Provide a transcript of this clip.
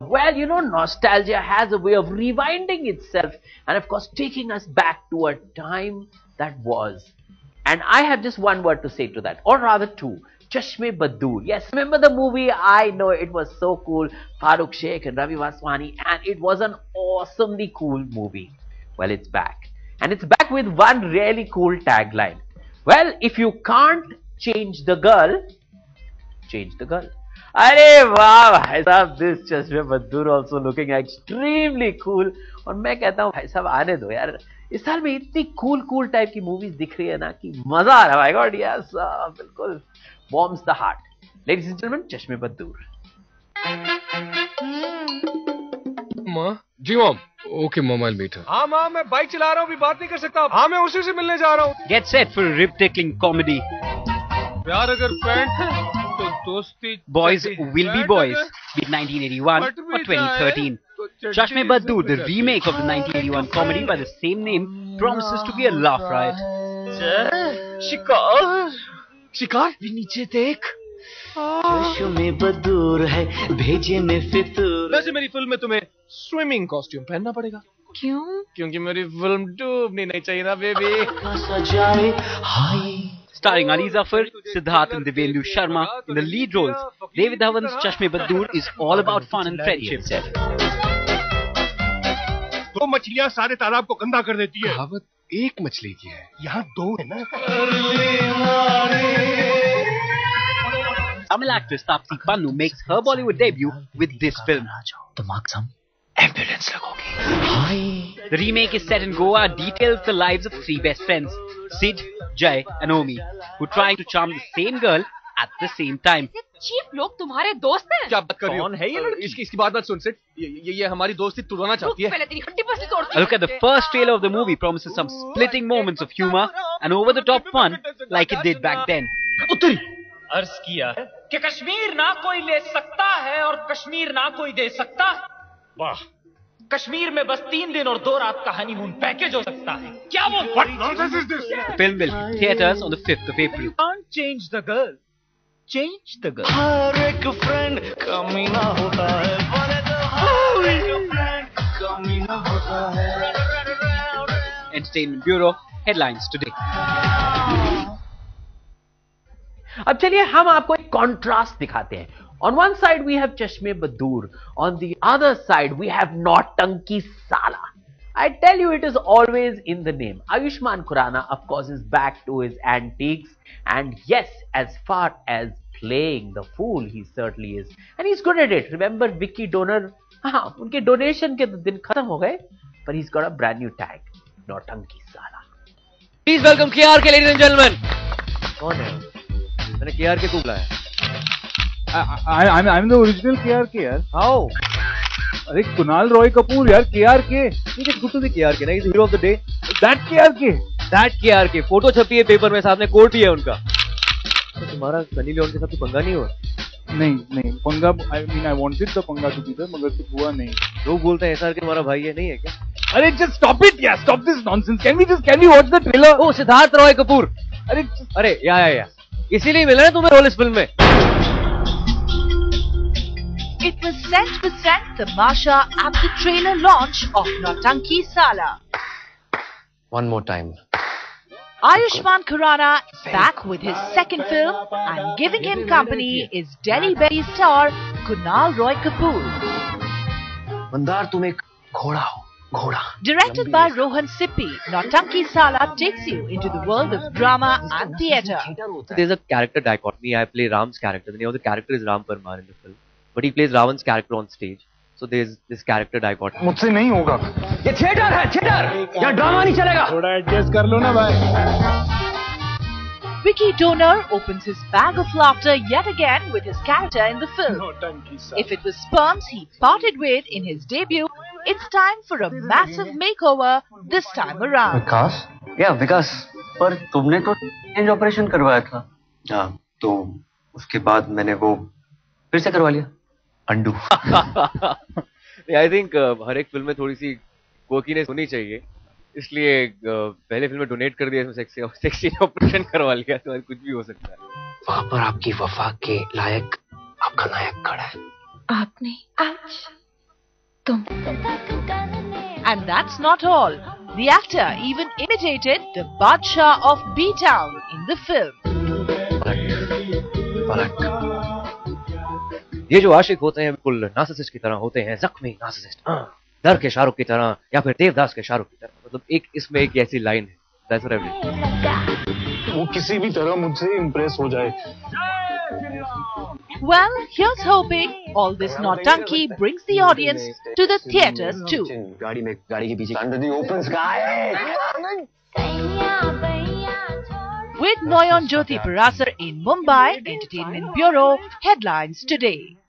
Well, you know, nostalgia has a way of rewinding itself and, of course, taking us back to a time that was. And I have just one word to say to that, or rather two. Chashme Badur. Yes, remember the movie? I know it was so cool. Farooq Sheikh and Ravi Vaswani, and it was an awesomely cool movie. Well, it's back. And it's back with one really cool tagline. Well, if you can't change the girl, change the girl. अरे वाह भाई साहब this चश्मे बदूर also looking extremely cool और मैं कहता हूँ भाई साहब आने दो यार। इस साल में इतनी कूल कूल टाइप की मूवीज़ दिख रही है ना कि मज़ा आ रहा है। गॉड यस बिल्कुल। Warms the heart. Ladies and gentlemen, Chashme Baddur. माँ? जी mom okay mom I meet हाँ माँ मैं बाइक चला रहा हूँ अभी बात नहीं कर सकता। हाँ मैं उसी से मिलने जा रहा हूँ। Get set for rib tickling comedy प्यार अगर पैंट Boys will be boys be it 1981 or 2013 Chashme Baddu the remake of the 1981 comedy by the same name promises to be a laugh riot शिकार शिकार ये नीचे देख में बदूर है भेजे में फितूर वैसे मेरी फिल्म में तुम्हें स्विमिंग कॉस्ट्यूम पहनना पड़ेगा क्यों क्योंकि मेरी फ़िल्म डूबनी नहीं चाहिए ना baby Starring Ali Zafar, Siddharth and Devendra Sharma in the lead roles, David Dhawan's Chashme Baddur is all about fun and friendship. दो मछलियाँ सारे तालाब को गंदा कर देती है कहावत एक मछली की है यहाँ दो है ना Tamil actress Tapsi Pannu makes her Bollywood debut with this film. Ambulance लगोगी The remake is set in Goa, details the lives of three best friends, Sid, Jay and Omi, who try to charm the same girl at the same time. Cheap लोग तुम्हारे दोस्त हैं क्या बात कर रही हो कौन है ये लड़की? इसकी इसकी बात मत सुन सिट ये ये, ये हमारी दोस्ती तुड़वाना चाहती है पहले तेरी हड्डी पसली तोड़ती A look at the first trailer of the movie promises some splitting moments of humor and over-the-top fun like it did back then. अर्ज किया है कि कश्मीर ना कोई ले सकता है और कश्मीर ना कोई दे सकता है वाह कश्मीर में बस तीन दिन और दो रात का हनीमून पैकेज हो सकता है। क्या वो film will theatres on the fifth of April change the girl change the girl हर एक फ्रेंड कमी होता है। बोले तो हर एक एंटरटेनमेंट ब्यूरो हेडलाइंस टुडे अब चलिए हम आपको एक कॉन्ट्रास्ट दिखाते हैं। On one side we have Chashme Baddoor on the other side we have Nautanki Saala I tell you, it is always in the name. Ayushman Khurrana, of course, is back to his antiques. And yes, as far as playing the fool, he certainly is. And he's good at it. Remember Vicky Donor? हाँ, उनके donation के दिन खत्म हो गए पर he's got a brand new tag. Please welcome K R K ladies and gentleman कौन है? मैंने आर के को बुलाया I am the original K R K यार। हाउ अरे कुणाल रॉय कपूर यार के आर के ठीक good to be K R K ना is hero of the day that K R K that K R K photo छपी है पेपर में सामने कोट ही है उनका। तो तुम्हारा सनी लियोन के साथ तो पंगा नहीं हुआ? नहीं नहीं पंगा I mean I wanted the panga to be there मगर कुछ हुआ नहीं। लोग बोलते हैं एसआर के तुम्हारा भाई है नहीं है क्या? अरे जस्ट स्टॉप इट यार stop this nonsense can we just can we watch the trailer of Siddharth Roy Kapur. अरे अरे या या या। इसीलिए मिला है तुम्हें रोल इस फ़िल्म में। It was sent with the Masha at the trailer launch of Nautanki Sala. One more time. Ayushman Khurana back with his second film and giving him company is Delhi-based star Kunal Roy Kapoor. Mandar, tum ek ghoda ho. Ghoda. Directed by Rohan Sippy, Nautanki Sala takes you into the world of drama and theatre. There's a character dichotomy. I play Ram's character. The name of the character is Ram Parmar in the film. But he plays ravan's character on stage so there's this character dichotomy मुझसे नहीं होगा ये theatre है theatre यहाँ drama नहीं चलेगा थोड़ा adjust कर लो ना भाई Vicky Donor opens his bag of laughter yet again with his character in the film. No, If it was sperms he parted with in his debut, it's time for a massive makeover this time around. विकास या विकास पर तुमने तो change operation करवाया था हाँ तो उसके बाद मैंने वो फिर से करवा लिया अंडू। आई थिंक हर एक फ़िल्म में थोड़ी सी कोकीनेस होनी चाहिए। इसलिए uh, पहले फ़िल्म में डोनेट कर दिया इसमें सेक्सी सेक्सी ऑपरेशन करवा लिया तो कुछ भी हो सकता है। वहाँ पर आपकी वफा के लायक आपका नायक खड़ा है। आपने आज तुम। And that's not all. The actor even imitated the Badshah of B-Town in the film. पलट ये जो आशिक होते हैं बिल्कुल नार्सिसिस्ट की तरह होते हैं जख्मी नार्सिसिस्ट। दर के शाहरुख की तरह या फिर देवदास के शाहरुख की तरह। मतलब एक इसमें एक ऐसी लाइन है। वो किसी भी तरह मुझसे इम्प्रेस हो जाए। Well, here's hoping all this nautanki brings the audience to the theatres too. गाड़ी में गाड़ी के पीछे under the open sky With Noyon Jyoti Parasar in Mumbai, Entertainment Bureau, headlines today.